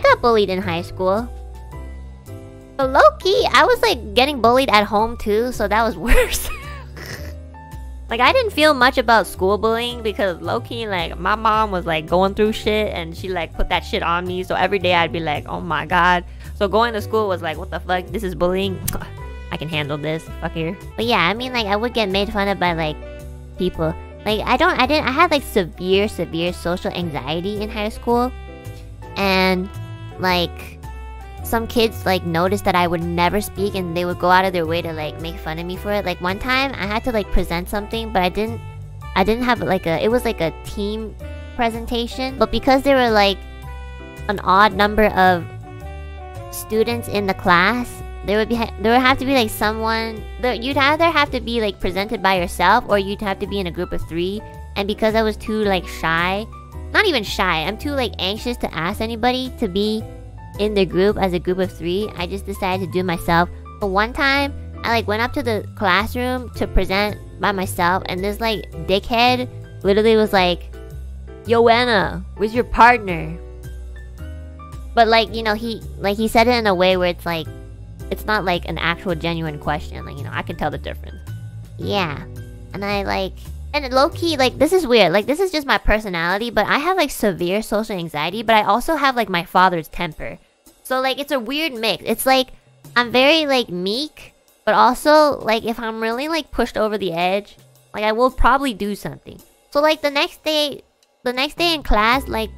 I got bullied in high school. But low key, I was like getting bullied at home too, so that was worse. like I didn't feel much about school bullying because low key, like my mom was like going through shit and she like put that shit on me. So every day I'd be like, oh my god. So going to school was like, what the fuck? This is bullying. I can handle this. Fuck here. But yeah, I mean like I would get made fun of by like people. Like I don't I didn't I had like severe, severe social anxiety in high school. And like some kids like noticed that I would never speak and they would go out of their way to like make fun of me for it. Like one time I had to like present something but I didn't I didn't have like a it was like a team presentation. But because there were like an odd number of students in the class, there would be there would have to be like someone you'd either have to be like presented by yourself or you'd have to be in a group of 3 and because I was too like shy, not even shy, I'm too like anxious to ask anybody to be in the group as a group of three. I just decided to do myself. But one time, I like went up to the classroom to present by myself, and this like dickhead literally was like, "Yo, Anna, where's your partner?" But like you know, he like he said it in a way where it's like, it's not like an actual genuine question. Like you know, I can tell the difference. Yeah, and I like. And low key, like, this is weird. Like, this is just my personality, but I have, like, severe social anxiety, but I also have, like, my father's temper. So like it's a weird mix. It's like I'm very like meek, but also like if I'm really like pushed over the edge, like I will probably do something. So like the next day, the next day in class, like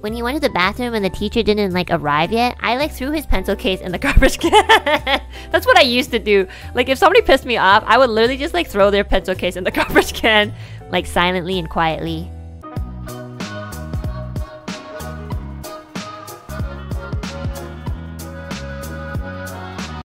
when he went to the bathroom and the teacher didn't like arrive yet, I like threw his pencil case in the garbage can. That's what I used to do. Like if somebody pissed me off, I would literally just like throw their pencil case in the garbage can, like silently and quietly.